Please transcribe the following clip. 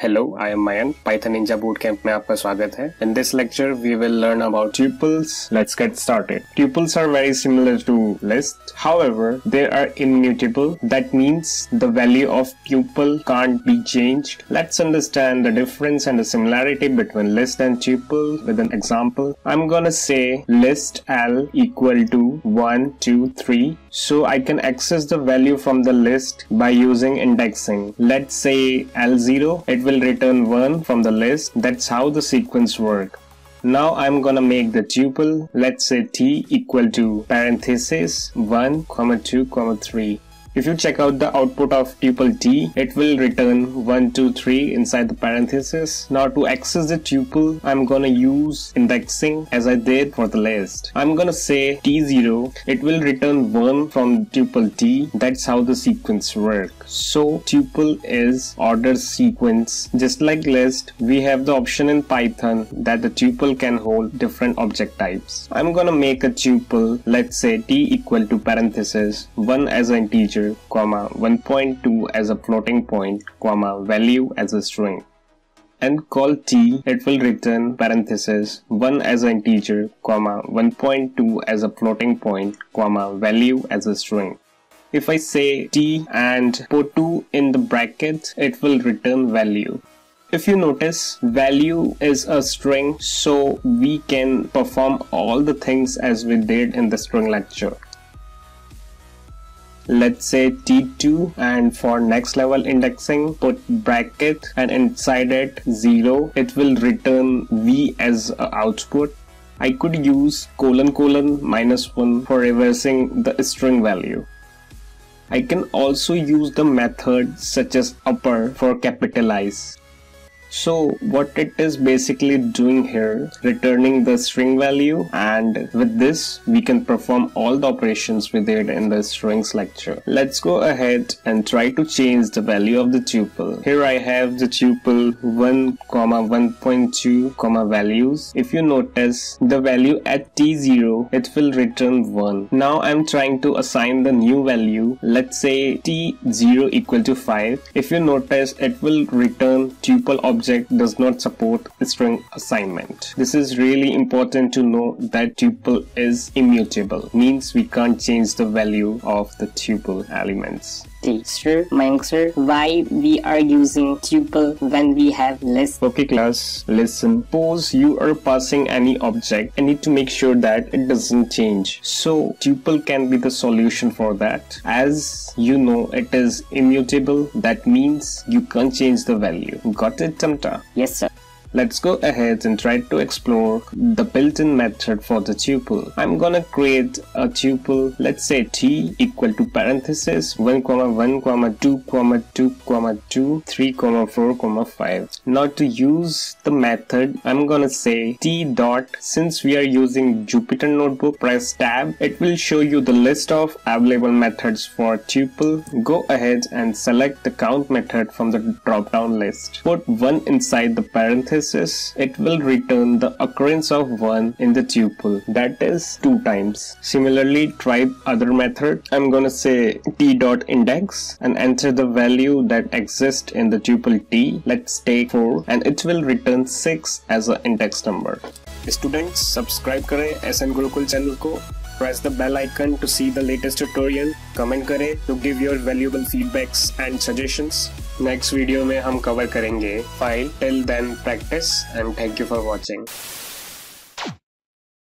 Hello, I am Mayan. Python Ninja Bootcamp में आपका स्वागत है. In this lecture, we will learn about tuples. Let's get started. Tuples are very similar to lists. However, they are immutable. That means the value of tuple can't be changed. Let's understand the difference and the similarity between list and tuple with an example. I'm gonna say list L equal to 1, 2, 3. So I can access the value from the list by using indexing. Let's say L0. it will return 1 from the list. That's how the sequence work. Now I'm gonna make the tuple, let's say t equal to parenthesis 1, comma 2, comma 3. If you check out the output of tuple t, it will return 1, 2, 3 inside the parenthesis. Now to access the tuple, I'm gonna use indexing as I did for the list. I'm gonna say t0, it will return 1 from tuple t. That's how the sequence works. So tuple is ordered sequence. Just like list, we have the option in Python that the tuple can hold different object types. I'm gonna make a tuple, let's say t equal to parenthesis 1 as an integer integer, comma 1.2 as a floating point, comma value as a string. And call t, it will return parenthesis 1 as an integer, comma 1.2 as a floating point, comma value as a string. If I say t and put 2 in the bracket, it will return value. If you notice, value is a string, so we can perform all the things as we did in the string lecture let's say t2 and for next level indexing put bracket and inside it 0 it will return v as output. I could use colon colon minus 1 for reversing the string value. I can also use the method such as upper for capitalize so what it is basically doing here, returning the string value and with this we can perform all the operations we did in the strings lecture. Let's go ahead and try to change the value of the tuple. Here I have the tuple 1, comma 1.2, comma values. If you notice the value at t0, it will return 1. Now I'm trying to assign the new value. Let's say t0 equal to 5. If you notice it will return tuple object does not support string assignment. This is really important to know that tuple is immutable, means we can't change the value of the tuple elements teacher, my why we are using tuple when we have list. Okay class, listen. Suppose you are passing any object and need to make sure that it doesn't change. So tuple can be the solution for that. As you know, it is immutable. That means you can't change the value. Got it, Tamta? Yes, sir. Let's go ahead and try to explore the built-in method for the tuple. I'm gonna create a tuple, let's say t equal to parenthesis 1 comma 1 comma 2 comma 2 comma 2 3 comma 4 comma 5. Now to use the method, I'm gonna say t dot since we are using Jupyter notebook press tab it will show you the list of available methods for tuple. Go ahead and select the count method from the drop down list. Put 1 inside the parenthesis it will return the occurrence of 1 in the tuple that is 2 times. Similarly try other method. I'm gonna say t dot index and enter the value that exists in the tuple t. Let's take 4 and it will return 6 as an index number. Students subscribe करें SN Gurukul channel को press the bell icon to see the latest tutorial comment करें to give your valuable feedbacks and suggestions Next video में हम cover करेंगे file till then practice and thank you for watching